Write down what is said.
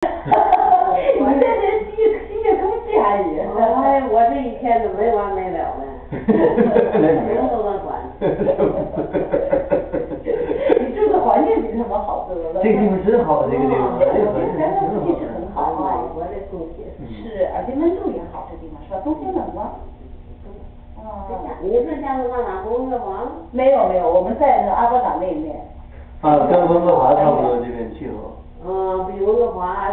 你这这吸吸的更便宜。哎，我这一天都没完没了呢，门都能关。你住的环境比他们好多了。这个地方真好，这个地方，这个地方空气是很好哎啊，我这东西。是，而且温度也好，这地方是吧？冬天冷吗？啊，你是想往哪温哥华？没有没有，我们在那阿波岛那面。啊，跟温哥华差不多这边气候。刘德华